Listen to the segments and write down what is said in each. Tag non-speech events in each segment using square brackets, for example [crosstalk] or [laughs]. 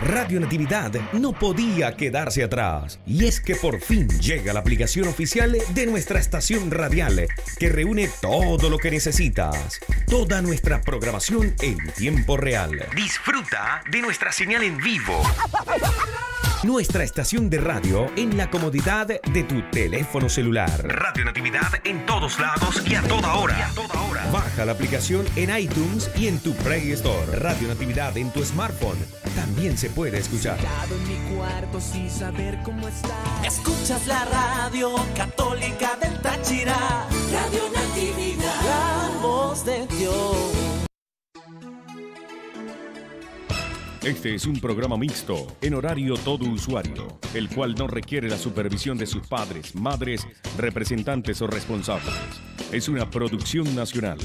Radio Natividad no podía quedarse atrás. Y es que por fin llega la aplicación oficial de nuestra estación radial que reúne todo lo que necesitas. Toda nuestra programación en tiempo real. Disfruta de nuestra señal en vivo. Nuestra estación de radio en la comodidad de tu teléfono celular. Radio Natividad en todos lados y a toda hora. Baja la aplicación en iTunes y en tu Play Store. Radio Natividad en tu smartphone también se puede escuchar. en mi cuarto sin saber cómo está. Escuchas la radio católica del Táchira. Radio Natividad. La voz de Dios. Este es un programa mixto, en horario todo usuario, el cual no requiere la supervisión de sus padres, madres, representantes o responsables. Es una producción nacional.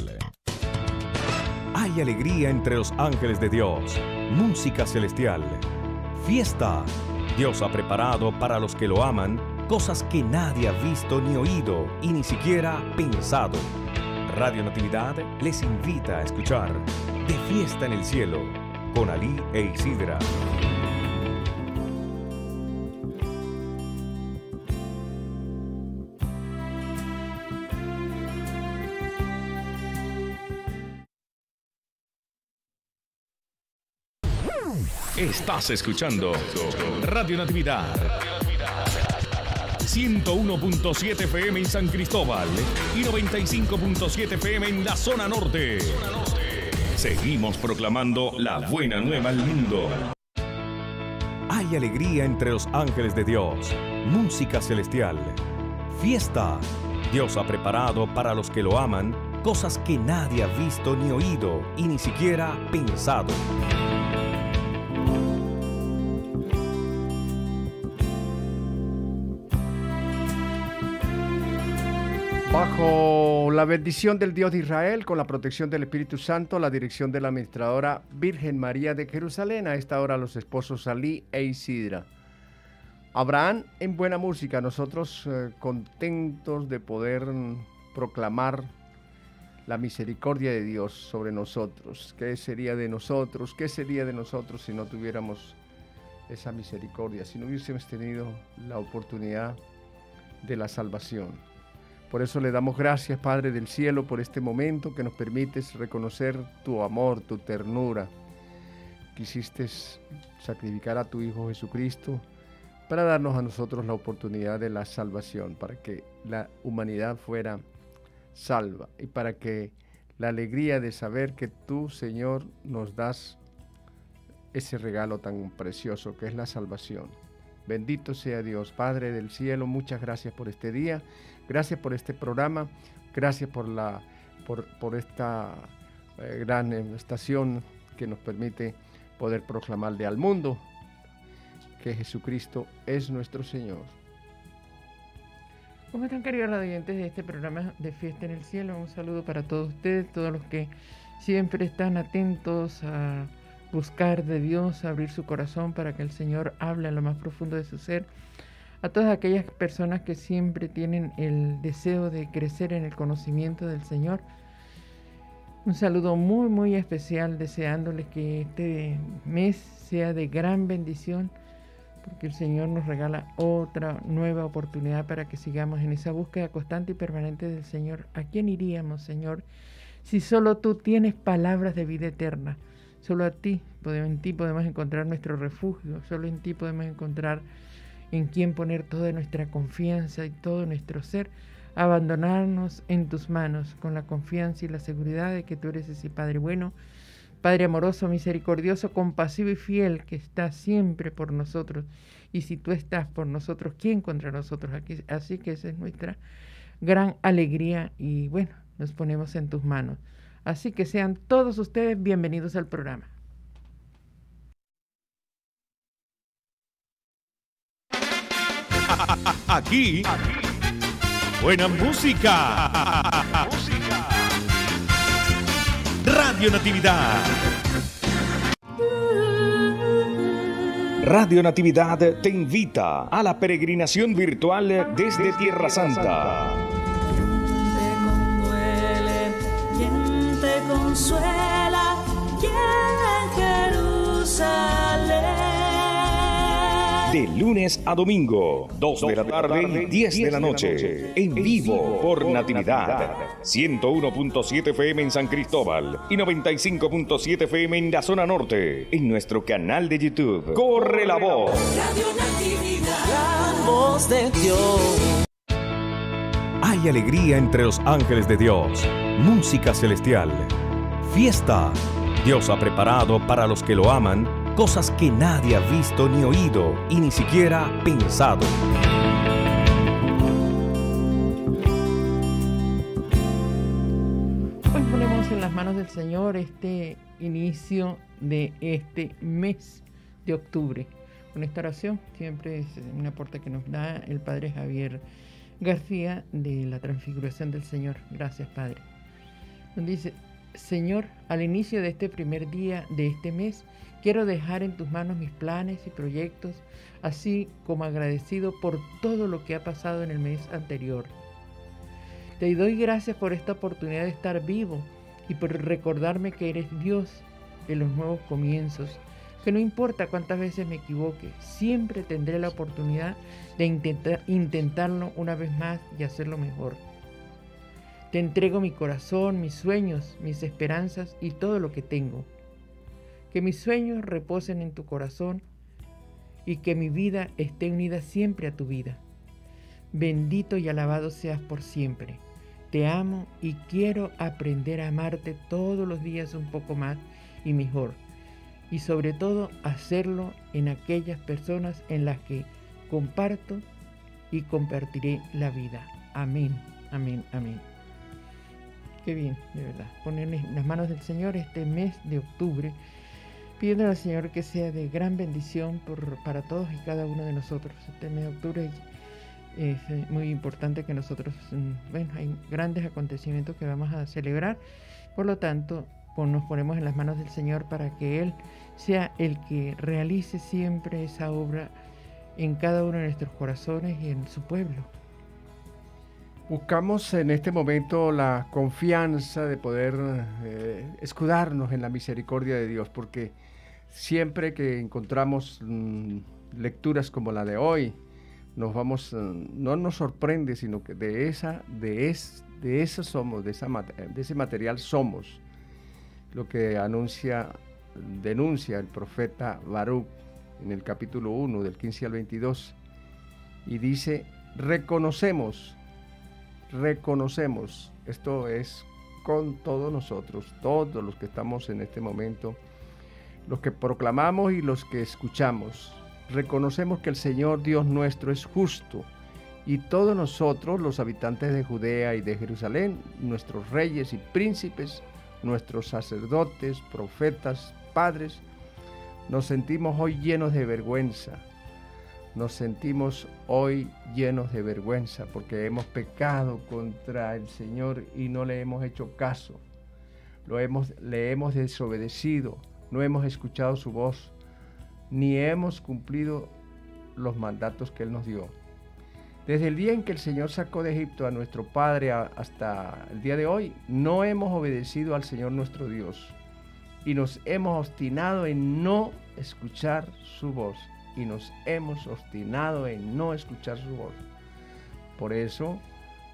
Hay alegría entre los ángeles de Dios, música celestial, fiesta. Dios ha preparado para los que lo aman cosas que nadie ha visto ni oído y ni siquiera pensado. Radio Natividad les invita a escuchar De Fiesta en el Cielo con Ali e Isidra. Estás escuchando Radio Natividad 101.7 FM en San Cristóbal y 95.7 FM en la zona norte. Seguimos proclamando la buena nueva al mundo. Hay alegría entre los ángeles de Dios, música celestial, fiesta. Dios ha preparado para los que lo aman cosas que nadie ha visto ni oído y ni siquiera pensado. Bajo la bendición del Dios de Israel, con la protección del Espíritu Santo, la dirección de la administradora Virgen María de Jerusalén, a esta hora los esposos Salí e Isidra. Abraham en buena música, nosotros eh, contentos de poder proclamar la misericordia de Dios sobre nosotros. ¿Qué sería de nosotros? ¿Qué sería de nosotros si no tuviéramos esa misericordia? Si no hubiésemos tenido la oportunidad de la salvación. Por eso le damos gracias, Padre del Cielo, por este momento que nos permites reconocer tu amor, tu ternura. Quisiste sacrificar a tu Hijo Jesucristo para darnos a nosotros la oportunidad de la salvación, para que la humanidad fuera salva y para que la alegría de saber que tú, Señor, nos das ese regalo tan precioso que es la salvación. Bendito sea Dios, Padre del cielo, muchas gracias por este día. Gracias por este programa, gracias por, la, por, esta eh, gran estación que nos permite poder proclamarle al mundo que Jesucristo es nuestro Señor. ¿Cómo están queridos radiantes de este programa de Fiesta en el Cielo? Un saludo para todos ustedes, todos los que siempre están atentos a buscar de Dios, a abrir su corazón para que el Señor hable a lo más profundo de su ser a todas aquellas personas que siempre tienen el deseo de crecer en el conocimiento del Señor. Un saludo muy, muy especial, deseándoles que este mes sea de gran bendición, porque el Señor nos regala otra nueva oportunidad para que sigamos en esa búsqueda constante y permanente del Señor. ¿A quién iríamos, Señor, si solo tú tienes palabras de vida eterna? Solo a ti, en ti podemos encontrar nuestro refugio, solo en ti podemos encontrar en quien poner toda nuestra confianza y todo nuestro ser, abandonarnos en tus manos con la confianza y la seguridad de que tú eres ese Padre bueno, Padre amoroso, misericordioso, compasivo y fiel que está siempre por nosotros. Y si tú estás por nosotros, ¿quién contra nosotros? Así que esa es nuestra gran alegría y bueno, nos ponemos en tus manos. Así que sean todos ustedes bienvenidos al programa. Aquí, buena música. Radio Natividad. Radio Natividad te invita a la peregrinación virtual desde Tierra Santa. ¿Quién te consuela? ¿Quién Jerusalén? De lunes a domingo, 2 de la tarde, 10 de la noche. En vivo por Natividad. 101.7 FM en San Cristóbal y 95.7 FM en la zona norte. En nuestro canal de YouTube. Corre la voz. Radio Natividad, la voz de Dios. Hay alegría entre los ángeles de Dios. Música celestial. Fiesta. Dios ha preparado para los que lo aman cosas que nadie ha visto ni oído y ni siquiera pensado. Hoy ponemos en las manos del Señor este inicio de este mes de octubre. Con esta oración siempre es una aporte que nos da el Padre Javier García de la Transfiguración del Señor. Gracias, Padre. Nos dice, Señor, al inicio de este primer día de este mes, quiero dejar en tus manos mis planes y proyectos, así como agradecido por todo lo que ha pasado en el mes anterior. Te doy gracias por esta oportunidad de estar vivo y por recordarme que eres Dios de los nuevos comienzos, que no importa cuántas veces me equivoque, siempre tendré la oportunidad de intentar, intentarlo una vez más y hacerlo mejor. Te entrego mi corazón, mis sueños, mis esperanzas y todo lo que tengo. Que mis sueños reposen en tu corazón y que mi vida esté unida siempre a tu vida. Bendito y alabado seas por siempre. Te amo y quiero aprender a amarte todos los días un poco más y mejor. Y sobre todo hacerlo en aquellas personas en las que comparto y compartiré la vida. Amén, amén, amén. Qué bien, de verdad. Poner en las manos del Señor este mes de octubre, pidiendo al Señor que sea de gran bendición por, para todos y cada uno de nosotros. Este mes de octubre es, es muy importante que nosotros, mm, bueno, hay grandes acontecimientos que vamos a celebrar. Por lo tanto, pues nos ponemos en las manos del Señor para que Él sea el que realice siempre esa obra en cada uno de nuestros corazones y en su pueblo. Buscamos en este momento la confianza de poder eh, escudarnos en la misericordia de Dios, porque siempre que encontramos mm, lecturas como la de hoy, nos vamos, mm, no nos sorprende, sino que de esa, de es, de esa somos, de, esa, de ese material somos, lo que anuncia, denuncia el profeta Baruch en el capítulo 1, del 15 al 22, y dice, reconocemos reconocemos, esto es con todos nosotros, todos los que estamos en este momento, los que proclamamos y los que escuchamos, reconocemos que el Señor Dios nuestro es justo y todos nosotros, los habitantes de Judea y de Jerusalén, nuestros reyes y príncipes, nuestros sacerdotes, profetas, padres, nos sentimos hoy llenos de vergüenza. Nos sentimos hoy llenos de vergüenza porque hemos pecado contra el Señor y no le hemos hecho caso. Lo hemos, le hemos desobedecido, no hemos escuchado su voz, ni hemos cumplido los mandatos que Él nos dio. Desde el día en que el Señor sacó de Egipto a nuestro Padre hasta el día de hoy, no hemos obedecido al Señor nuestro Dios y nos hemos obstinado en no escuchar su voz y nos hemos obstinado en no escuchar su voz. Por eso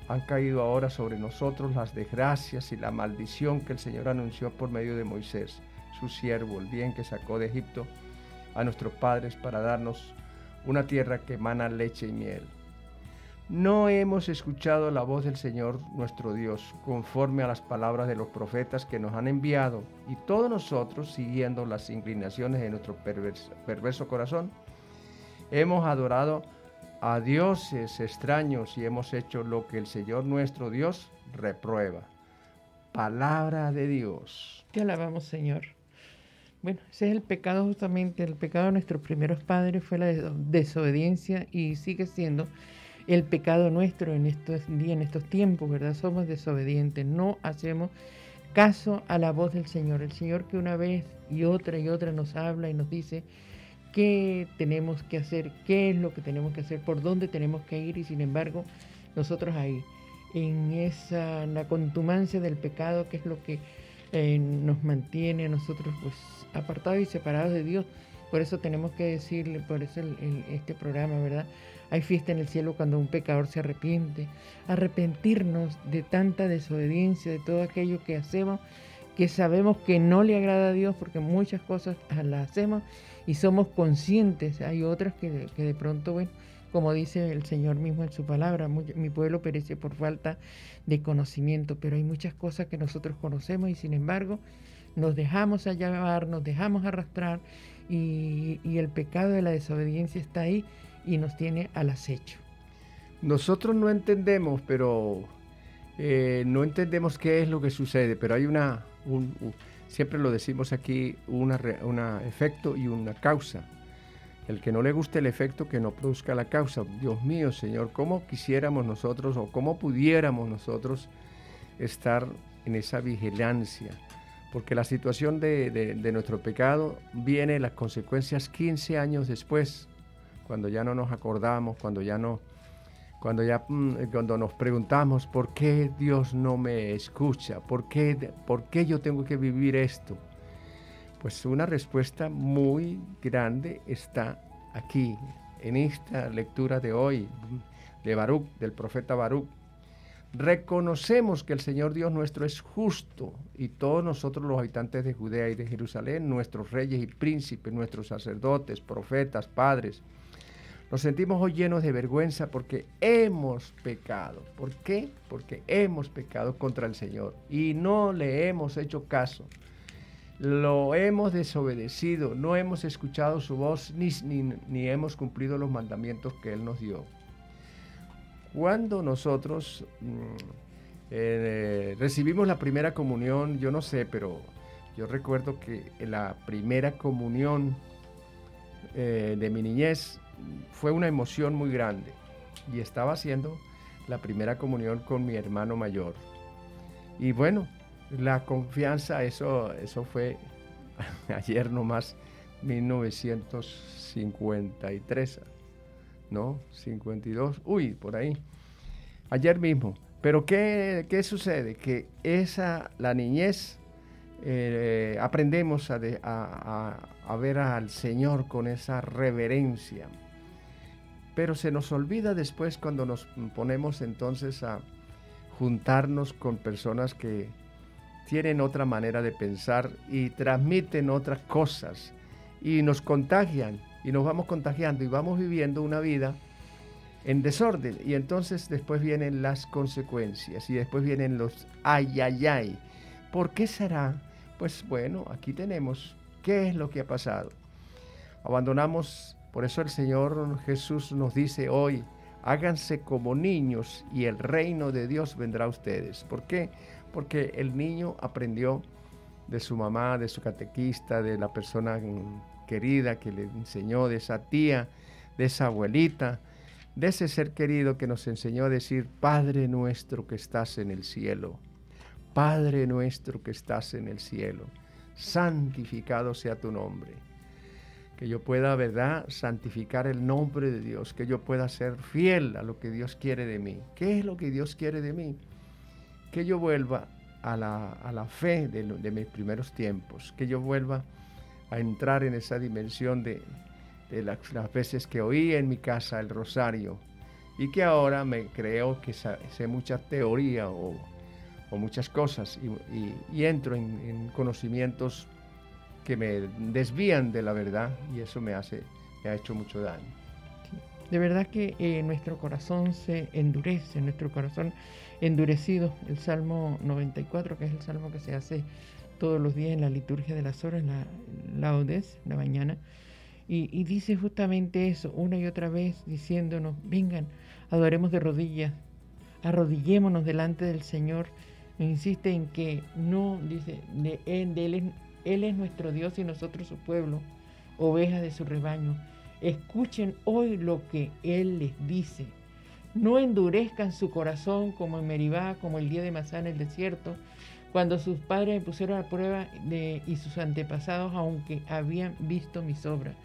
han caído ahora sobre nosotros las desgracias y la maldición que el Señor anunció por medio de Moisés, su siervo, el bien que sacó de Egipto a nuestros padres para darnos una tierra que emana leche y miel. No hemos escuchado la voz del Señor nuestro Dios conforme a las palabras de los profetas que nos han enviado y todos nosotros, siguiendo las inclinaciones de nuestro perverso, perverso corazón, Hemos adorado a dioses extraños y hemos hecho lo que el Señor nuestro Dios reprueba. Palabra de Dios. Te alabamos, Señor. Bueno, ese es el pecado justamente, el pecado de nuestros primeros padres fue la desobediencia y sigue siendo el pecado nuestro en estos días, en estos tiempos, ¿verdad? Somos desobedientes, no hacemos caso a la voz del Señor, el Señor que una vez y otra y otra nos habla y nos dice, qué tenemos que hacer, qué es lo que tenemos que hacer, por dónde tenemos que ir y sin embargo nosotros ahí, en esa, la contumacia del pecado, que es lo que eh, nos mantiene a nosotros pues apartados y separados de Dios, Por eso tenemos que decirle, por eso este programa, ¿verdad? Hay fiesta en el cielo cuando un pecador se arrepiente. Arrepentirnos de tanta desobediencia, de todo aquello que hacemos, que sabemos que no le agrada a Dios, porque muchas cosas las hacemos y somos conscientes. Hay otras que, de pronto, bueno, como dice el Señor mismo en su palabra, mi pueblo perece por falta de conocimiento, pero hay muchas cosas que nosotros conocemos y sin embargo nos dejamos llevar, nos dejamos arrastrar y, y el pecado de la desobediencia está ahí y nos tiene al acecho. Nosotros no entendemos, pero eh, no entendemos qué es lo que sucede, pero hay una, siempre lo decimos aquí, un una efecto y una causa. El que no le guste el efecto, que no produzca la causa. Dios mío, Señor, ¿cómo quisiéramos nosotros o cómo pudiéramos nosotros estar en esa vigilancia? Porque la situación de, de nuestro pecado viene las consecuencias 15 años después cuando ya no nos acordamos, cuando ya no, cuando ya mm, cuando nos preguntamos por qué Dios no me escucha, por qué, por qué yo tengo que vivir esto. Pues una respuesta muy grande está aquí, en esta lectura de hoy, de Baruch, del profeta Baruch. Reconocemos que el Señor Dios nuestro es justo y todos nosotros los habitantes de Judea y de Jerusalén, nuestros reyes y príncipes, nuestros sacerdotes, profetas, padres, nos sentimos hoy llenos de vergüenza porque hemos pecado. ¿Por qué? Porque hemos pecado contra el Señor y no le hemos hecho caso. Lo hemos desobedecido, no hemos escuchado su voz ni, ni, hemos cumplido los mandamientos que Él nos dio. Cuando nosotros mm, eh, recibimos la primera comunión, yo no sé, pero yo recuerdo que la primera comunión eh, de mi niñez, fue una emoción muy grande y estaba haciendo la primera comunión con mi hermano mayor. Y bueno, la confianza, eso, eso fue [laughs] ayer nomás, 1953, ¿no? 52, uy, por ahí. Ayer mismo. Pero ¿qué, qué sucede? Que esa, la niñez, eh, aprendemos a, a ver al Señor con esa reverencia pero se nos olvida después cuando nos ponemos entonces a juntarnos con personas que tienen otra manera de pensar y transmiten otras cosas y nos contagian y nos vamos contagiando y vamos viviendo una vida en desorden y entonces después vienen las consecuencias y después vienen los ay ay ay. ¿Por qué será? Pues bueno, aquí tenemos qué es lo que ha pasado. Abandonamos por eso el Señor Jesús nos dice hoy, háganse como niños y el reino de Dios vendrá a ustedes. ¿Por qué? Porque el niño aprendió de su mamá, de su catequista, de la persona querida que le enseñó, de esa tía, de esa abuelita, de ese ser querido que nos enseñó a decir, Padre nuestro que estás en el cielo, Padre nuestro que estás en el cielo, santificado sea tu nombre que yo pueda, ¿verdad?, santificar el nombre de Dios, que yo pueda ser fiel a lo que Dios quiere de mí. ¿Qué es lo que Dios quiere de mí? Que yo vuelva a la, fe de, mis primeros tiempos, que yo vuelva a entrar en esa dimensión de, las, veces que oí en mi casa el rosario y que ahora me creo que sé, mucha teoría o, muchas cosas y, entro en, en conocimientos que me desvían de la verdad y eso me hace, me ha hecho mucho daño. De verdad que eh, nuestro corazón se endurece, nuestro corazón endurecido. El Salmo 94, que es el salmo que se hace todos los días en la liturgia de las horas, la laudes, la mañana, y, dice justamente eso una y otra vez, diciéndonos, vengan, adoremos de rodillas, arrodillémonos delante del Señor. Insiste en que no, dice, de, Él él es nuestro Dios y nosotros su pueblo, ovejas de su rebaño. Escuchen hoy lo que Él les dice. No endurezcan su corazón como en Meribá, como el día de Masá en el desierto, cuando sus padres me pusieron a prueba y sus antepasados, aunque habían visto mis obras.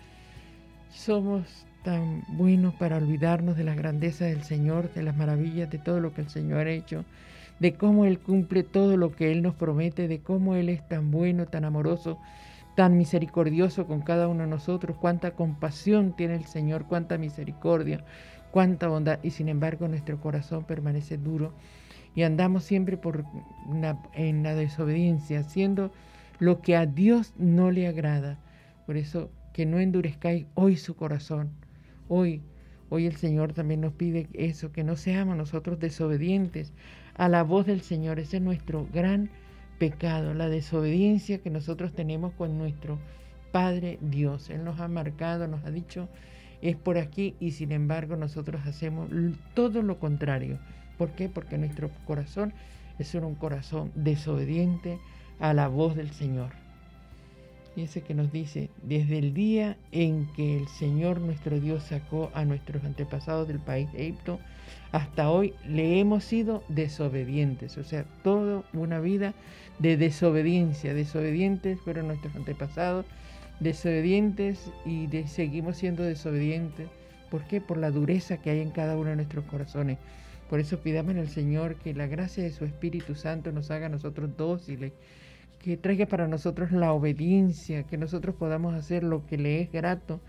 Somos tan buenos para olvidarnos de la grandeza del Señor, de las maravillas, de todo lo que el Señor ha hecho, de cómo Él cumple todo lo que Él nos promete, de cómo Él es tan bueno, tan amoroso, tan misericordioso con cada uno de nosotros, cuánta compasión tiene el Señor, cuánta misericordia, cuánta bondad, y sin embargo nuestro corazón permanece duro y andamos siempre por en la desobediencia, haciendo lo que a Dios no le agrada. Por eso que no endurezcáis hoy su corazón. Hoy, hoy el Señor también nos pide eso, que no seamos nosotros desobedientes a la voz del Señor. Ese es nuestro gran pecado, la desobediencia que nosotros tenemos con nuestro Padre Dios. Él nos ha marcado, nos ha dicho, es por aquí y sin embargo nosotros hacemos todo lo contrario. ¿Por qué? Porque nuestro corazón es un corazón desobediente a la voz del Señor. Y ese que nos dice, desde el día en que el Señor nuestro Dios sacó a nuestros antepasados del país de Egipto, hasta hoy le hemos sido desobedientes. O sea, toda una vida de desobediencia. Desobedientes fueron nuestros antepasados, desobedientes y seguimos siendo desobedientes. ¿Por qué? Por la dureza que hay en cada uno de nuestros corazones. Por eso pidamos al Señor que la gracia de su Espíritu Santo nos haga nosotros dóciles, que traiga para nosotros la obediencia, que nosotros podamos hacer lo que le es grato,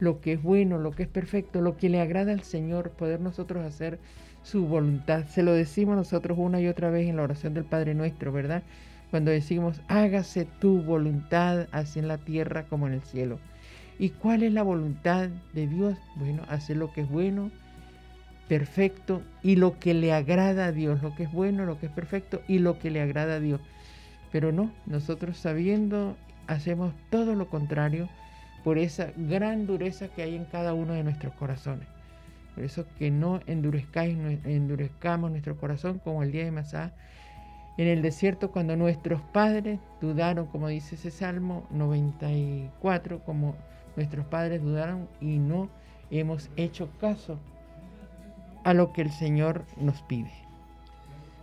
lo que es bueno, lo que es perfecto, lo que le agrada al Señor, poder nosotros hacer su voluntad. Se lo decimos nosotros una y otra vez en la oración del Padre Nuestro, ¿verdad? Cuando decimos, hágase tu voluntad así en la tierra como en el cielo. ¿Y cuál es la voluntad de Dios? Bueno, hacer lo que es bueno, perfecto y lo que le agrada a Dios, lo que es bueno, lo que es perfecto y lo que le agrada a Dios. Pero no, nosotros sabiendo hacemos todo lo contrario por esa gran dureza que hay en cada uno de nuestros corazones. Por eso que no endurezcáis, endurezcamos nuestro corazón como el día de Masá en el desierto cuando nuestros padres dudaron, como dice ese Salmo 94, como nuestros padres dudaron y no hemos hecho caso a lo que el Señor nos pide.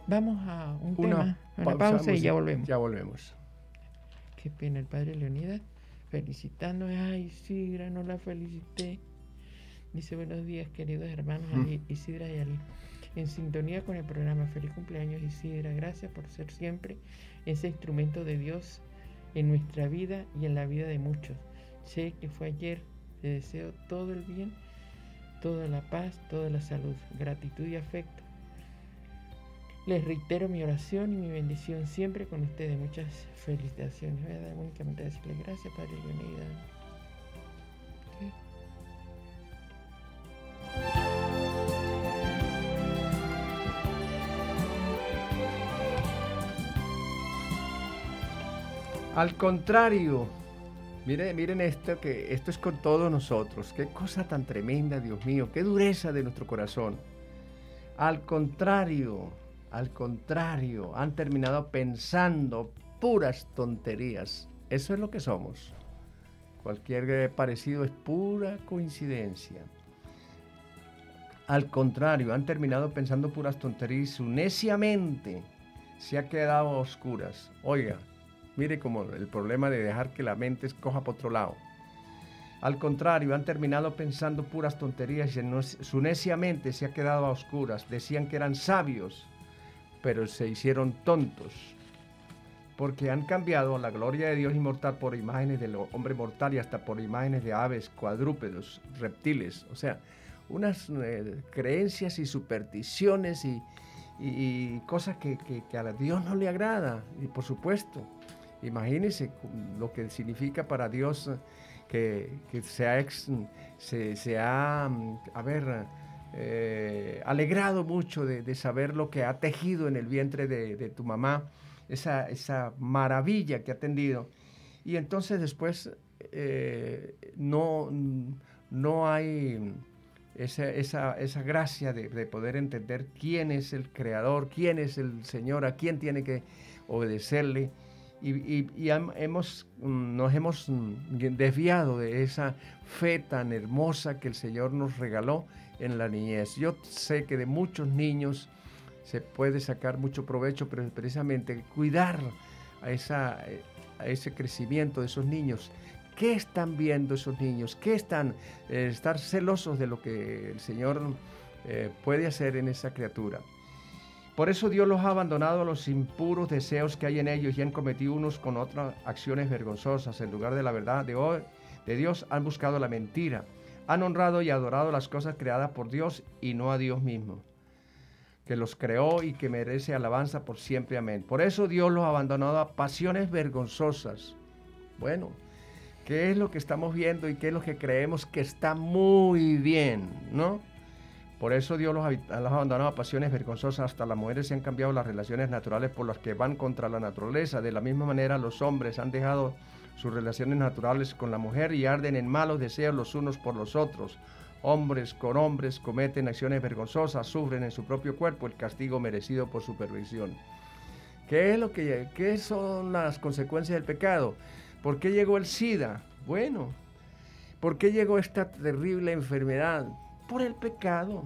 Vamos a un tema, una pausa, y ya volvemos. Ya volvemos. Qué pena el Padre Leonidas felicitándome. Ay, Isidra, no la felicité. Dice buenos días, queridos hermanos Isidra y Ali. En sintonía con el programa. Feliz cumpleaños, Isidra. Gracias por ser siempre ese instrumento de Dios en nuestra vida y en la vida de muchos. Sé que fue ayer. Te deseo todo el bien, toda la paz, toda la salud, gratitud y afecto les reitero mi oración y mi bendición siempre con ustedes. Muchas felicitaciones. Voy a dar únicamente a decirles gracias, Padre Leonidas. Al contrario, miren, miren esto, que esto es con todos nosotros. Qué cosa tan tremenda, Dios mío, qué dureza de nuestro corazón. Al contrario, al contrario, han terminado pensando puras tonterías. Eso es lo que somos. Cualquier parecido es pura coincidencia. Al contrario, han terminado pensando puras tonterías su necia mente se ha quedado a oscuras. Oiga, mire como el problema de dejar que la mente escoja por otro lado. Al contrario, han terminado pensando puras tonterías y su necia mente se ha quedado a oscuras. Decían que eran sabios, pero se hicieron tontos, porque han cambiado la gloria de Dios inmortal por imágenes del hombre mortal y hasta por imágenes de aves, cuadrúpedos, reptiles, o sea, unas eh, creencias y supersticiones y, cosas que, a Dios no le agrada, y por supuesto, imagínense lo que significa para Dios que, se, ha, ver, eh, alegrado mucho de, saber lo que ha tejido en el vientre de, tu mamá, esa, maravilla que ha tendido. Y entonces después eh, no, no hay esa, gracia de, poder entender quién es el creador, quién es el Señor, a quién tiene que obedecerle. Y, hemos, nos hemos desviado de esa fe tan hermosa que el Señor nos regaló en la niñez. Yo sé que de muchos niños se puede sacar mucho provecho, pero precisamente cuidar a, esa, a ese crecimiento de esos niños. ¿Qué están viendo esos niños? ¿Qué están? Eh, estar celosos de lo que el Señor eh, puede hacer en esa criatura. Por eso Dios los ha abandonado a los impuros deseos que hay en ellos y han cometido unos con otras acciones vergonzosas. En lugar de la verdad de, hoy, de Dios han buscado la mentira. Han honrado y adorado las cosas creadas por Dios y no a Dios mismo, que los creó y que merece alabanza por siempre. Amén. Por eso Dios los ha abandonado a pasiones vergonzosas. Bueno, ¿qué es lo que estamos viendo y qué es lo que creemos que está muy bien, no? Por eso Dios los, ha abandonado a pasiones vergonzosas. Hasta las mujeres se han cambiado las relaciones naturales por las que van contra la naturaleza. De la misma manera los hombres han dejado sus relaciones naturales con la mujer y arden en malos deseos los unos por los otros. Hombres con hombres cometen acciones vergonzosas, sufren en su propio cuerpo el castigo merecido por su perversión. ¿Qué es lo que qué son las consecuencias del pecado? ¿Por qué llegó el SIDA? Bueno, ¿por qué llegó esta terrible enfermedad? Por el pecado.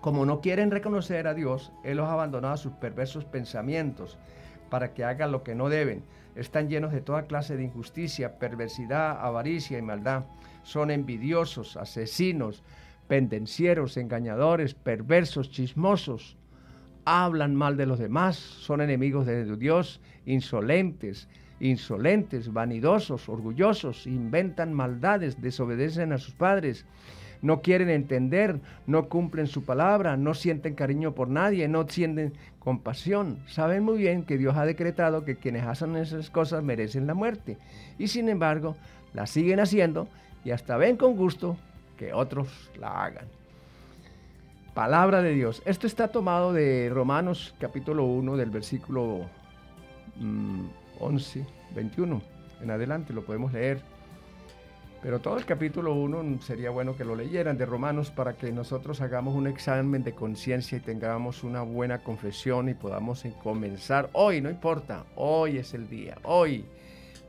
Como no quieren reconocer a Dios, Él los ha abandonado a sus perversos pensamientos para que hagan lo que no deben. Están llenos de toda clase de injusticia, perversidad, avaricia y maldad. Son envidiosos, asesinos, pendencieros, engañadores, perversos, chismosos. Hablan mal de los demás, son enemigos de Dios, insolentes, insolentes, vanidosos, orgullosos, inventan maldades, desobedecen a sus padres no quieren entender, no cumplen su palabra, no sienten cariño por nadie, no sienten compasión. Saben muy bien que Dios ha decretado que quienes hacen esas cosas merecen la muerte. Y sin embargo, la siguen haciendo y hasta ven con gusto que otros la hagan. Palabra de Dios. Esto está tomado de Romanos capítulo 1 del versículo 11, mm, 21. En adelante lo podemos leer. Pero todo el capítulo 1 sería bueno que lo leyeran de Romanos para que nosotros hagamos un examen de conciencia y tengamos una buena confesión y podamos comenzar hoy, no importa, hoy es el día, hoy,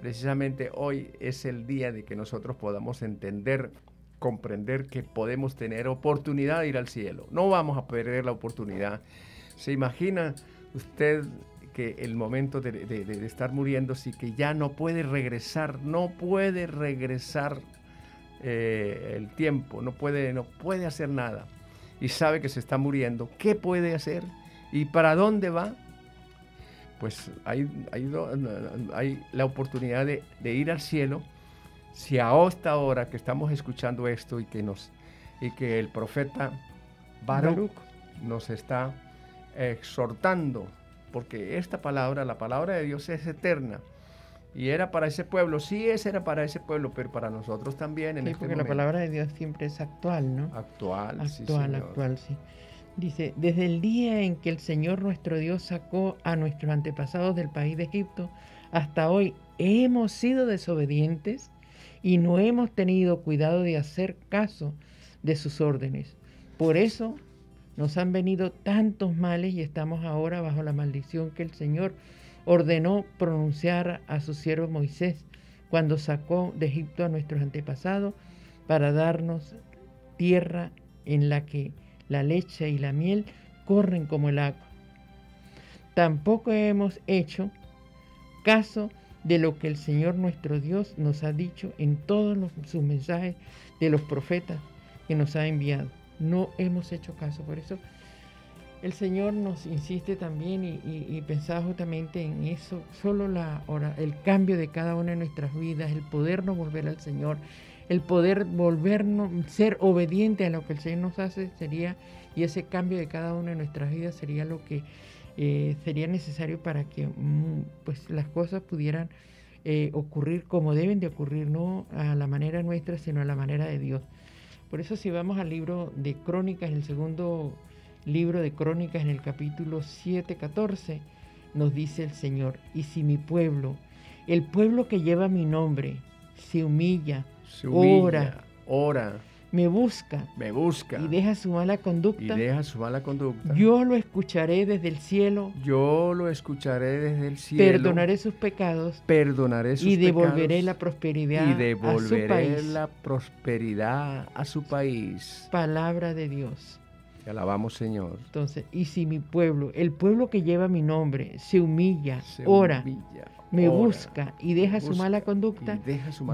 precisamente hoy es el día de que nosotros podamos entender, comprender que podemos tener oportunidad de ir al cielo. No vamos a perder la oportunidad. ¿Se imagina usted que el momento de, estar muriendo, sí que ya no puede regresar, no puede regresar eh, el tiempo, no puede, no puede hacer nada. Y sabe que se está muriendo. ¿Qué puede hacer? ¿Y para dónde va? Pues hay, hay, la oportunidad de, ir al cielo. Si a esta hora que estamos escuchando esto y que, nos, y que el profeta Baruch nos está exhortando porque esta palabra, la palabra de Dios es eterna. Y era para ese pueblo, sí, esa era para ese pueblo, pero para nosotros también en sí, este porque la palabra de Dios siempre es actual, ¿no? Actual, actual, actual, sí. Dice, desde el día en que el Señor nuestro Dios sacó a nuestros antepasados del país de Egipto, hasta hoy hemos sido desobedientes y no hemos tenido cuidado de hacer caso de sus órdenes. Por eso nos han venido tantos males y estamos ahora bajo la maldición que el Señor ordenó pronunciar a su siervo Moisés cuando sacó de Egipto a nuestros antepasados para darnos tierra en la que la leche y la miel corren como el agua. Tampoco hemos hecho caso de lo que el Señor nuestro Dios nos ha dicho en todos sus mensajes de los profetas que nos ha enviado no hemos hecho caso. Por eso el Señor nos insiste también y, pensaba justamente en eso, solo la hora, el cambio de cada una de nuestras vidas, el podernos volver al Señor, el poder volvernos, ser obediente a lo que el Señor nos hace sería, y ese cambio de cada una de nuestras vidas sería lo que eh, sería necesario para que mm, pues, las cosas pudieran eh, ocurrir como deben de ocurrir, no a la manera nuestra, sino a la manera de Dios. Por eso si vamos al libro de Crónicas, el segundo libro de Crónicas en el capítulo 7, 14, nos dice el Señor, y si mi pueblo, el pueblo que lleva mi nombre, se humilla, se ora, ora me busca, me busca. Y deja su mala conducta, y deja su mala conducta, yo lo escucharé desde el cielo, yo lo escucharé desde el cielo, perdonaré sus pecados, perdonaré sus y devolveré la prosperidad y devolveré la prosperidad a su país. Palabra de Dios. Te alabamos, Señor. Entonces, y si mi pueblo, el pueblo que lleva mi nombre, se humilla, ora, me busca y deja su mala conducta,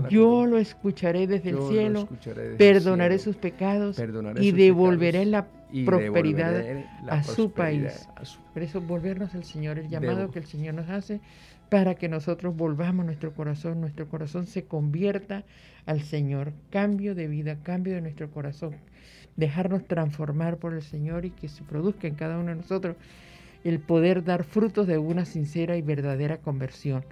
yo lo escucharé desde el cielo, perdonaré sus pecados y devolveré la prosperidad, a, su país. Por eso volvernos al Señor, el llamado que el Señor nos hace para que nosotros volvamos nuestro corazón, nuestro corazón se convierta al Señor. Cambio de vida, cambio de nuestro corazón. Dejarnos transformar por el Señor y que se produzca en cada uno de nosotros el poder dar frutos de una sincera y verdadera conversión.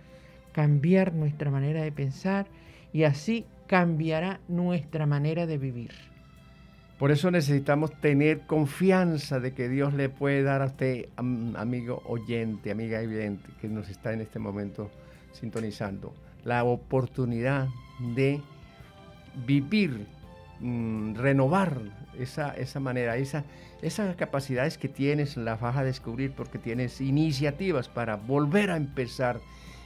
Cambiar nuestra manera de pensar y así cambiará nuestra manera de vivir. Por eso necesitamos tener confianza de que Dios le puede dar a usted, amigo oyente, amiga oyente, que nos está en este momento sintonizando, la oportunidad de vivir, mm, renovar esa, esa manera, esa, esas capacidades que tienes, las vas a descubrir porque tienes iniciativas para volver a empezar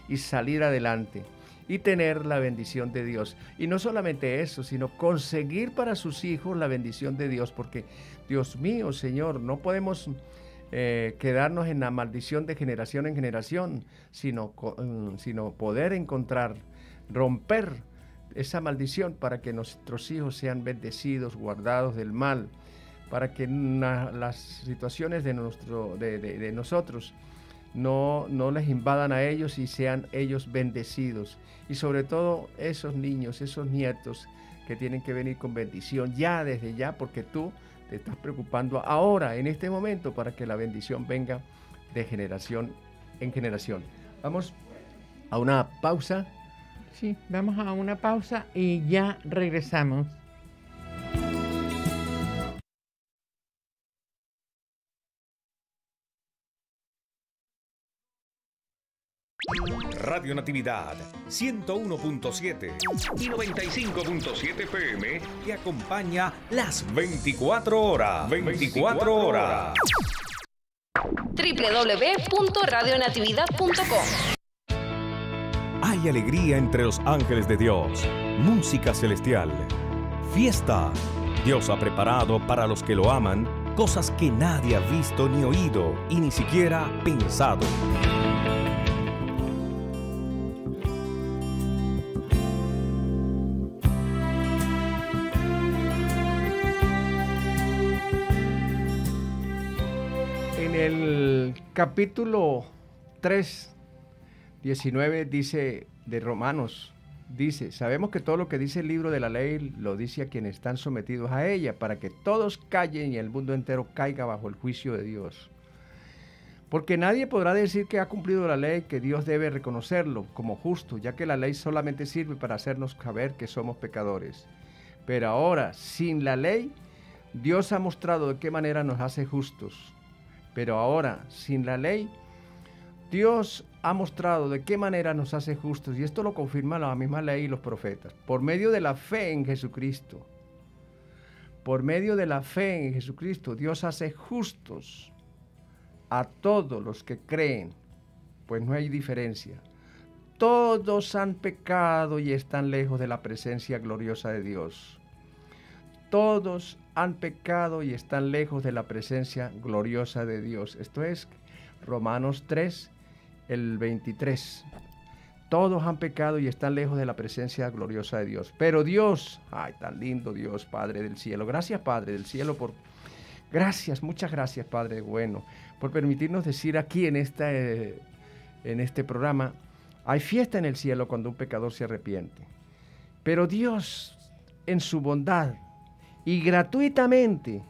y salir adelante y tener la bendición de Dios. Y no solamente eso, sino conseguir para sus hijos la bendición de Dios, porque Dios mío, Señor, no podemos eh, quedarnos en la maldición de generación en generación, sino, mm, sino poder encontrar, romper esa maldición para que nuestros hijos sean bendecidos, guardados del mal, para que las situaciones de, nuestro, de nosotros no, no les invadan a ellos y sean ellos bendecidos. Y sobre todo esos niños, esos nietos que tienen que venir con bendición ya desde ya, porque tú te estás preocupando ahora, en este momento, para que la bendición venga de generación en generación. Vamos a una pausa. Sí, vamos a una pausa y ya regresamos. Radio Natividad 101.7 y 95.7 PM que acompaña las 24 horas. 24 horas. www.radionatividad.com Hay alegría entre los ángeles de Dios, música celestial, fiesta. Dios ha preparado para los que lo aman cosas que nadie ha visto ni oído y ni siquiera pensado. capítulo 3, 19 dice de Romanos, dice, sabemos que todo lo que dice el libro de la ley lo dice a quienes están sometidos a ella, para que todos callen y el mundo entero caiga bajo el juicio de Dios. Porque nadie podrá decir que ha cumplido la ley, que Dios debe reconocerlo como justo, ya que la ley solamente sirve para hacernos saber que somos pecadores. Pero ahora, sin la ley, Dios ha mostrado de qué manera nos hace justos pero ahora, sin la ley, Dios ha mostrado de qué manera nos hace justos, y esto lo confirma la misma ley y los profetas, por medio de la fe en Jesucristo. Por medio de la fe en Jesucristo, Dios hace justos a todos los que creen, pues no hay diferencia. Todos han pecado y están lejos de la presencia gloriosa de Dios. Todos han pecado y están lejos de la presencia gloriosa de Dios. Esto es Romanos 3, el 23. Todos han pecado y están lejos de la presencia gloriosa de Dios. Pero Dios, ay, tan lindo Dios, Padre del cielo. Gracias, Padre del cielo, por... Gracias, muchas gracias, Padre bueno, por permitirnos decir aquí en, eh, en este programa, hay fiesta en el cielo cuando un pecador se arrepiente. Pero Dios, en su bondad, y gratuitamente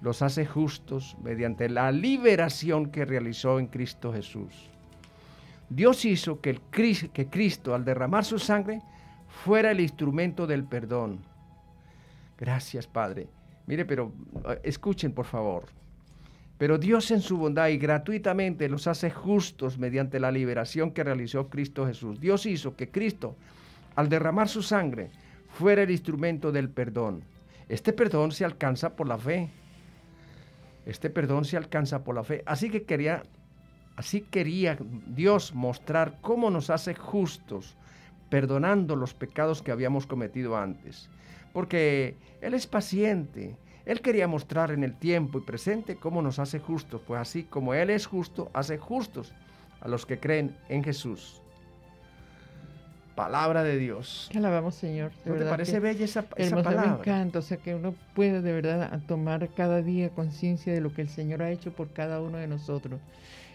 los hace justos mediante la liberación que realizó en Cristo Jesús. Dios hizo que, el, que Cristo, al derramar su sangre, fuera el instrumento del perdón. Gracias, Padre. Mire, pero eh, escuchen, por favor. Pero Dios en su bondad y gratuitamente los hace justos mediante la liberación que realizó Cristo Jesús. Dios hizo que Cristo, al derramar su sangre, fuera el instrumento del perdón. Este perdón se alcanza por la fe. Este perdón se alcanza por la fe. Así que quería, así quería Dios mostrar cómo nos hace justos, perdonando los pecados que habíamos cometido antes. Porque Él es paciente, Él quería mostrar en el tiempo y presente cómo nos hace justos, pues así como Él es justo, hace justos a los que creen en Jesús. Palabra de Dios. Que alabamos, Señor. ¿No te parece bella esa, esa palabra? Me encanta, o sea, que uno puede de verdad tomar cada día conciencia de lo que el Señor ha hecho por cada uno de nosotros.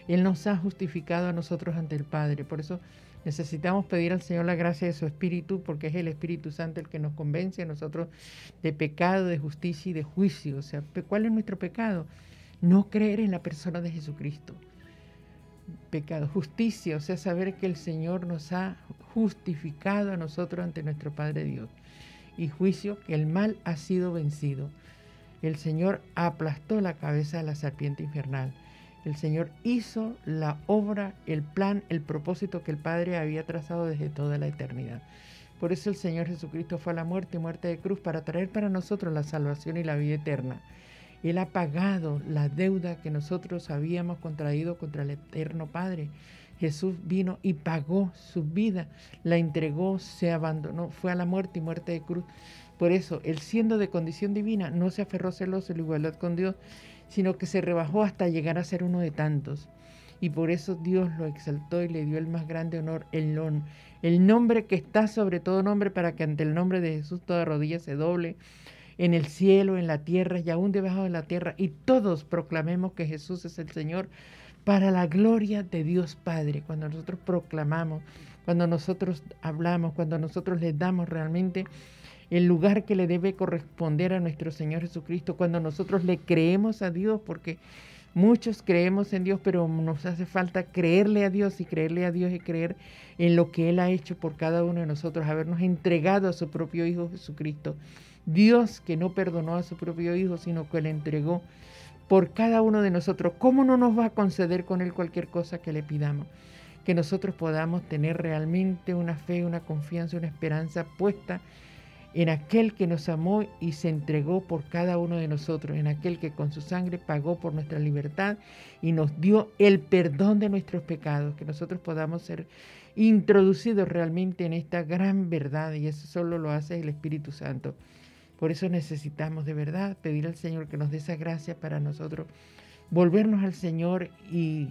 Él nos ha justificado a nosotros ante el Padre. Por eso necesitamos pedir al Señor la gracia de su Espíritu, porque es el Espíritu Santo el que nos convence a nosotros de pecado, de justicia y de juicio. O sea, ¿cuál es nuestro pecado? No creer en la persona de Jesucristo pecado, justicia, o sea, saber que el Señor nos ha justificado a nosotros ante nuestro Padre Dios. Y juicio, que el mal ha sido vencido. El Señor aplastó la cabeza de la serpiente infernal. El Señor hizo la obra, el plan, el propósito que el Padre había trazado desde toda la eternidad. Por eso el Señor Jesucristo fue a la muerte y muerte de cruz para traer para nosotros la salvación y la vida eterna. Él ha pagado la deuda que nosotros habíamos contraído contra el Eterno Padre. Jesús vino y pagó su vida, la entregó, se abandonó, fue a la muerte y muerte de cruz. Por eso, él siendo de condición divina, no se aferró celoso a la igualdad con Dios, sino que se rebajó hasta llegar a ser uno de tantos. Y por eso Dios lo exaltó y le dio el más grande honor, el, el nombre que está sobre todo nombre, para que ante el nombre de Jesús toda rodilla se doble en el cielo, en la tierra y aún debajo de la tierra, y todos proclamemos que Jesús es el Señor para la gloria de Dios Padre. Cuando nosotros proclamamos, cuando nosotros hablamos, cuando nosotros le damos realmente el lugar que le debe corresponder a nuestro Señor Jesucristo, cuando nosotros le creemos a Dios, porque muchos creemos en Dios, pero nos hace falta creerle a Dios y creerle a Dios y creer en lo que Él ha hecho por cada uno de nosotros, habernos entregado a su propio Hijo Jesucristo Dios que no perdonó a su propio Hijo, sino que le entregó por cada uno de nosotros. ¿Cómo no nos va a conceder con Él cualquier cosa que le pidamos? Que nosotros podamos tener realmente una fe, una confianza, una esperanza puesta en aquel que nos amó y se entregó por cada uno de nosotros, en aquel que con su sangre pagó por nuestra libertad y nos dio el perdón de nuestros pecados, que nosotros podamos ser introducidos realmente en esta gran verdad y eso solo lo hace el Espíritu Santo. Por eso necesitamos de verdad pedir al Señor que nos dé esa gracia para nosotros volvernos al Señor y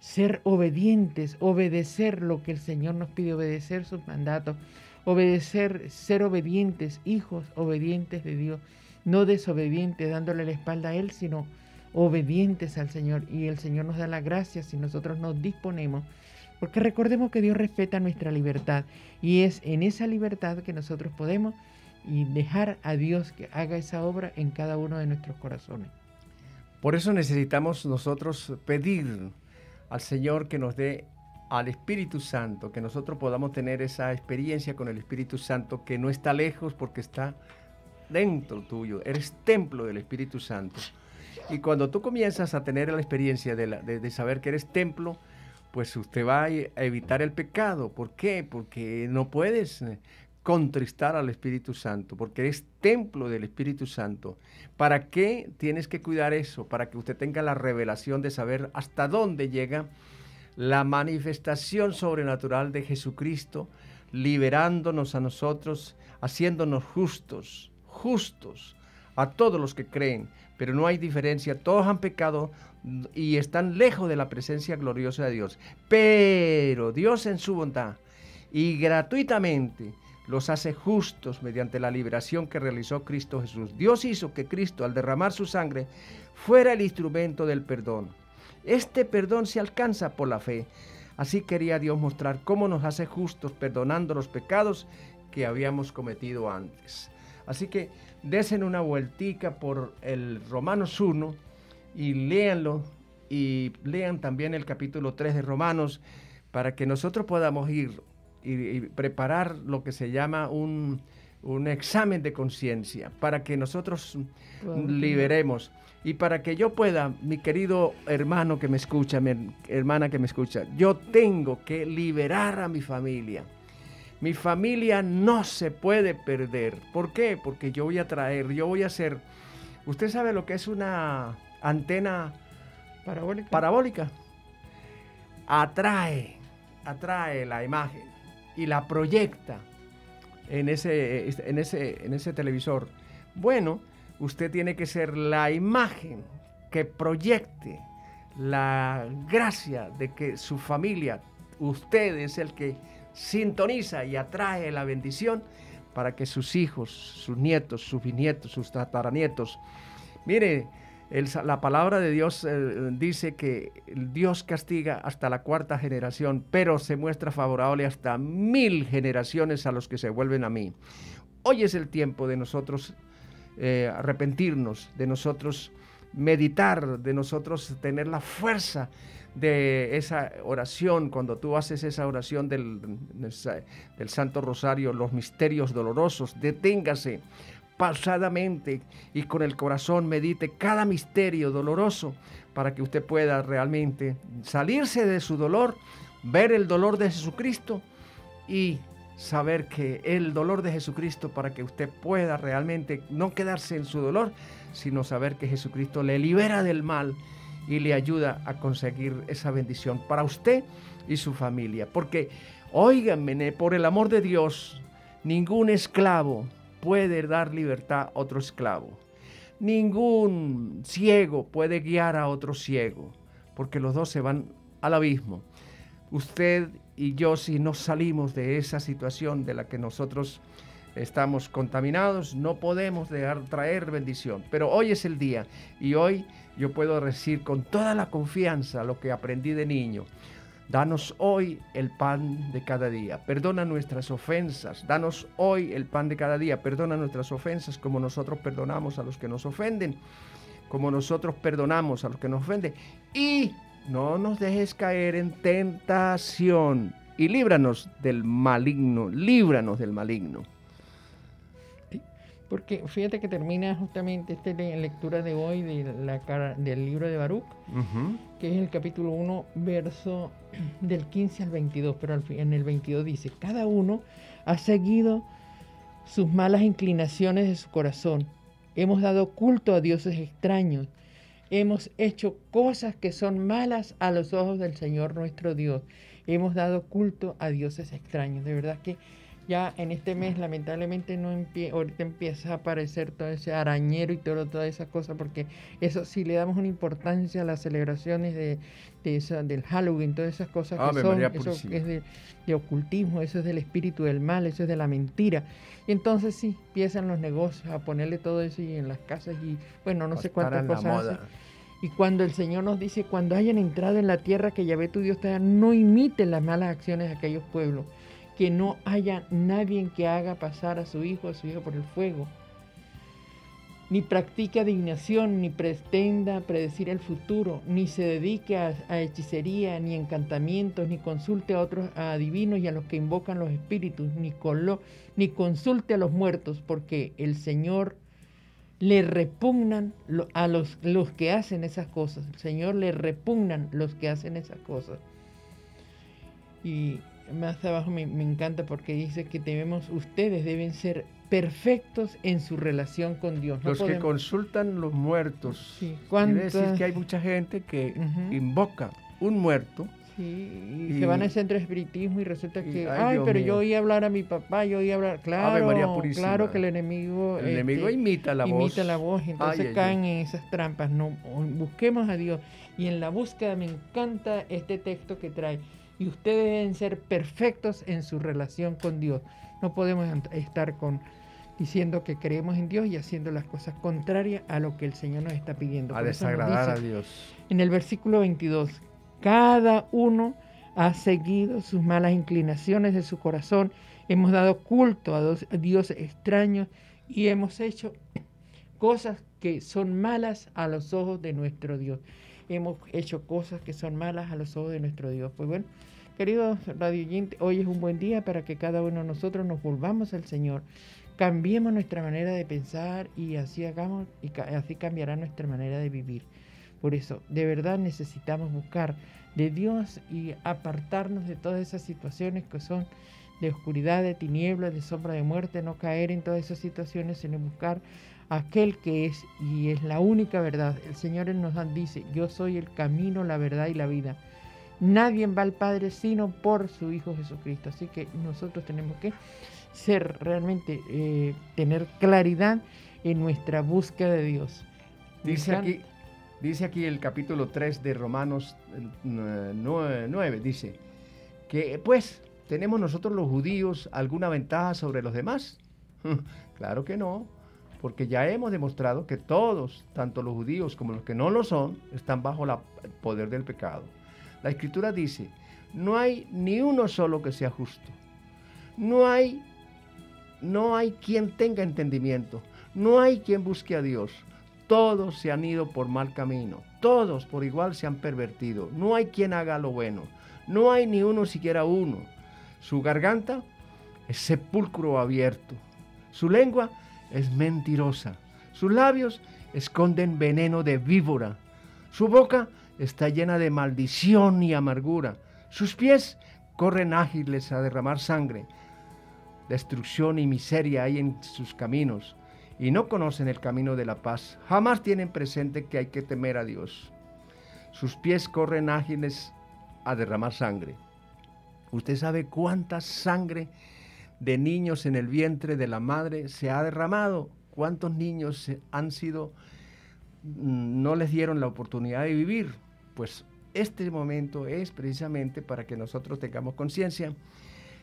ser obedientes, obedecer lo que el Señor nos pide, obedecer sus mandatos, obedecer, ser obedientes, hijos obedientes de Dios, no desobedientes dándole la espalda a Él, sino obedientes al Señor. Y el Señor nos da la gracia si nosotros nos disponemos, porque recordemos que Dios respeta nuestra libertad y es en esa libertad que nosotros podemos y dejar a Dios que haga esa obra en cada uno de nuestros corazones. Por eso necesitamos nosotros pedir al Señor que nos dé al Espíritu Santo, que nosotros podamos tener esa experiencia con el Espíritu Santo que no está lejos porque está dentro tuyo, eres templo del Espíritu Santo. Y cuando tú comienzas a tener la experiencia de, de saber que eres templo, pues usted va a evitar el pecado. ¿Por qué? Porque no puedes contristar al Espíritu Santo, porque eres templo del Espíritu Santo. ¿Para qué tienes que cuidar eso? Para que usted tenga la revelación de saber hasta dónde llega la manifestación sobrenatural de Jesucristo, liberándonos a nosotros, haciéndonos justos, justos a todos los que creen. Pero no hay diferencia, todos han pecado y están lejos de la presencia gloriosa de Dios. Pero Dios en su bondad y gratuitamente los hace justos mediante la liberación que realizó Cristo Jesús. Dios hizo que Cristo, al derramar su sangre, fuera el instrumento del perdón. Este perdón se alcanza por la fe. Así quería Dios mostrar cómo nos hace justos perdonando los pecados que habíamos cometido antes. Así que desen una vueltica por el Romanos 1 y léanlo y lean también el capítulo 3 de Romanos para que nosotros podamos ir y, preparar lo que se llama un, examen de conciencia para que nosotros liberemos y para que yo pueda, mi querido hermano que me escucha, mi hermana que me escucha, yo tengo que liberar a mi familia. Mi familia no se puede perder. ¿Por qué? Porque yo voy a traer, yo voy a hacer... ¿Usted sabe lo que es una antena parabólica? parabólica? Atrae, atrae la imagen y la proyecta en ese, en ese, en ese televisor. Bueno, Usted tiene que ser la imagen que proyecte la gracia de que su familia, usted es el que sintoniza y atrae la bendición para que sus hijos, sus nietos, sus bisnietos, sus tataranietos, mire, la palabra de Dios eh, dice que Dios castiga hasta la cuarta generación, pero se muestra favorable hasta mil generaciones a los que se vuelven a mí. Hoy es el tiempo de nosotros eh, arrepentirnos, de nosotros meditar, de nosotros tener la fuerza de esa oración, cuando tú haces esa oración del, del Santo Rosario, los misterios dolorosos, deténgase pausadamente y con el corazón medite cada misterio doloroso para que usted pueda realmente salirse de su dolor, ver el dolor de Jesucristo y saber que el dolor de Jesucristo para que usted pueda realmente no quedarse en su dolor, sino saber que Jesucristo le libera del mal y le ayuda a conseguir esa bendición para usted y su familia. Porque, óiganme, por el amor de Dios, ningún esclavo puede dar libertad a otro esclavo. Ningún ciego puede guiar a otro ciego, porque los dos se van al abismo. Usted y yo si no salimos de esa situación de la que nosotros estamos contaminados, no podemos dejar traer bendición. Pero hoy es el día y hoy yo puedo decir con toda la confianza lo que aprendí de niño. Danos hoy el pan de cada día. Perdona nuestras ofensas. Danos hoy el pan de cada día. Perdona nuestras ofensas como nosotros perdonamos a los que nos ofenden. Como nosotros perdonamos a los que nos ofenden. Y no nos dejes caer en tentación y líbranos del maligno, líbranos del maligno. Porque fíjate que termina justamente esta lectura de hoy de la, del libro de Baruch, que es el capítulo 1, verso del 15 al 22, pero en el 22 dice, cada uno ha seguido sus malas inclinaciones de su corazón. Hemos dado culto a dioses extraños hemos hecho cosas que son malas a los ojos del Señor nuestro Dios. Hemos dado culto a dioses extraños. De verdad que ya en este mes lamentablemente no ahorita empieza a aparecer todo ese arañero y todo, todas esas cosas, porque eso si le damos una importancia a las celebraciones de, del Halloween, todas esas cosas que son, eso es de, de, ocultismo, eso es del espíritu del mal, eso es de la mentira. Y entonces sí, empiezan los negocios a ponerle todo eso y en las casas y bueno, no sé cuántas cosas Y cuando el Señor nos dice, cuando hayan entrado en la tierra que ve tu Dios te da, no imiten las malas acciones de aquellos pueblos que no haya nadie que haga pasar a su hijo o a su hija por el fuego, ni practique adivinación, ni pretenda predecir el futuro, ni se dedique a, hechicería, ni encantamientos, ni consulte a otros adivinos y a los que invocan los espíritus, ni, ni consulte a los muertos, porque el Señor le repugnan a los, los que hacen esas cosas. El Señor le repugnan los que hacen esas cosas. Y más abajo me, encanta porque dice que debemos, ustedes deben ser perfectos en su relación con Dios. los que consultan los muertos. Sí. Quiere decir que hay mucha gente que invoca un muerto. Sí, y, se van al centro de espiritismo y resulta que, ay, pero yo oí hablar a mi papá, yo oí hablar, claro, claro que el enemigo, el enemigo este, imita la voz, imita la voz, entonces caen en esas trampas. No, busquemos a Dios y en la búsqueda me encanta este texto que trae y ustedes deben ser perfectos en su relación con Dios. No podemos estar con diciendo que creemos en Dios y haciendo las cosas contrarias a lo que el Señor nos está pidiendo. A desagradar a Dios. En el versículo 22, cada uno ha seguido sus malas inclinaciones de su corazón, hemos dado culto a, a Dios extraños y hemos hecho cosas que son malas a los ojos de nuestro Dios. Hemos hecho cosas que son malas a los ojos de nuestro Dios. Pues bueno, Queridos radio hoy es un buen día para que cada uno de nosotros nos volvamos al Señor, cambiemos nuestra manera de pensar y así hagamos y así cambiará nuestra manera de vivir. Por eso, de verdad necesitamos buscar de Dios y apartarnos de todas esas situaciones que son de oscuridad, de tinieblas, de sombra de muerte, no caer en todas esas situaciones, sino buscar aquel que es y es la única verdad. El Señor nos dice, yo soy el camino, la verdad y la vida. Nadie va al Padre sino por su Hijo Jesucristo. Así que nosotros tenemos que ser realmente, eh, tener claridad en nuestra búsqueda de Dios. Dice aquí, dice aquí el capítulo 3 de Romanos 9, dice que pues tenemos nosotros los judíos alguna ventaja sobre los demás. [laughs] claro que no, porque ya hemos demostrado que todos, tanto los judíos como los que no lo son, están bajo el poder del pecado. La escritura dice, no hay ni uno solo que sea justo. No hay no hay quien tenga entendimiento. No hay quien busque a Dios. Todos se han ido por mal camino. Todos por igual se han pervertido. No hay quien haga lo bueno. No hay ni uno siquiera uno. Su garganta es sepulcro abierto. Su lengua es mentirosa. Sus labios esconden veneno de víbora. Su boca está llena de maldición y amargura. Sus pies corren ágiles a derramar sangre. Destrucción y miseria hay en sus caminos y no conocen el camino de la paz. Jamás tienen presente que hay que temer a Dios. Sus pies corren ágiles a derramar sangre. ¿Usted sabe cuánta sangre de niños en el vientre de la madre se ha derramado? ¿Cuántos niños han sido, mm, no les dieron la oportunidad de vivir? Pues este momento es precisamente para que nosotros tengamos conciencia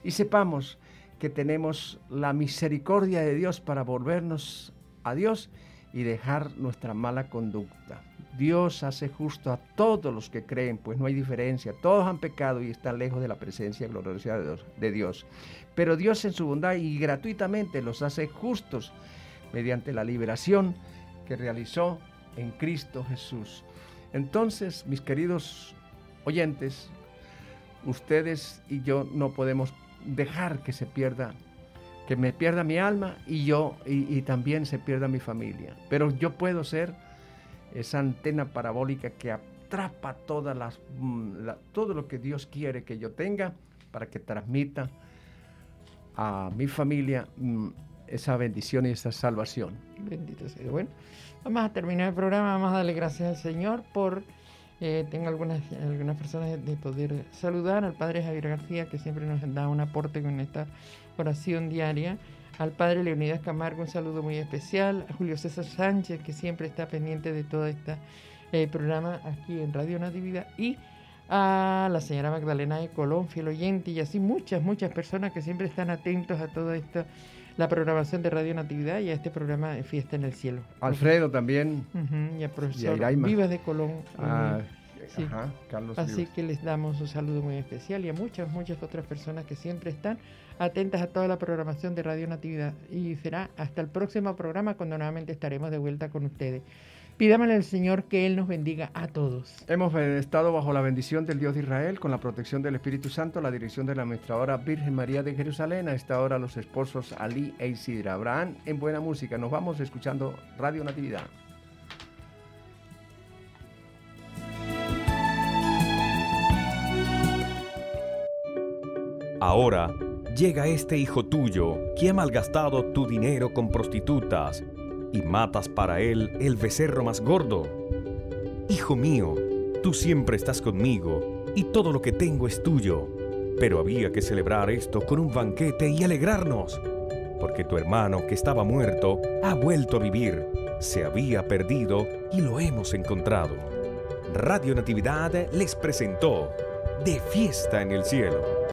y sepamos que tenemos la misericordia de Dios para volvernos a Dios y dejar nuestra mala conducta. Dios hace justo a todos los que creen, pues no hay diferencia. Todos han pecado y están lejos de la presencia gloriosa de Dios. Pero Dios en su bondad y gratuitamente los hace justos mediante la liberación que realizó en Cristo Jesús. Entonces, mis queridos oyentes, ustedes y yo no podemos dejar que se pierda, que me pierda mi alma y yo, y, también se pierda mi familia. Pero yo puedo ser esa antena parabólica que atrapa todas las, mm, todo lo que Dios quiere que yo tenga para que transmita a mi familia mm, esa bendición y esa salvación. Bendito sea. Bueno, vamos a terminar el programa. Vamos a darle gracias al Señor por eh, tengo algunas, algunas personas de poder saludar al Padre Javier García, que siempre nos da un aporte con esta oración diaria. Al Padre Leonidas Camargo, un saludo muy especial. A Julio César Sánchez, que siempre está pendiente de todo este eh, programa aquí en Radio Natividad. Y a la señora Magdalena de Colón, fiel oyente, y así muchas, muchas personas que siempre están atentos a toda esta la programación de Radio Natividad y a este programa de Fiesta en el Cielo. Alfredo también. y al profesor Vivas de Colón. Ah, ajá, Carlos Así que les damos un saludo muy especial y a muchas, muchas otras personas que siempre están atentas a toda la programación de Radio Natividad. Y será hasta el próximo programa cuando nuevamente estaremos de vuelta con ustedes. Pídamele al Señor que Él nos bendiga a todos. Hemos estado bajo la bendición del Dios de Israel, con la protección del Espíritu Santo, la dirección de la administradora Virgen María de Jerusalén. A esta hora los esposos Ali e Isidra. Abraham en buena música. Nos vamos escuchando Radio Natividad. Ahora llega este hijo tuyo que ha malgastado tu dinero con prostitutas y matas para él el becerro más gordo. Hijo mío, tú siempre estás conmigo y todo lo que tengo es tuyo. Pero había que celebrar esto con un banquete y alegrarnos, porque tu hermano que estaba muerto ha vuelto a vivir, se había perdido y lo hemos encontrado. Radio Natividad les presentó De Fiesta en el Cielo.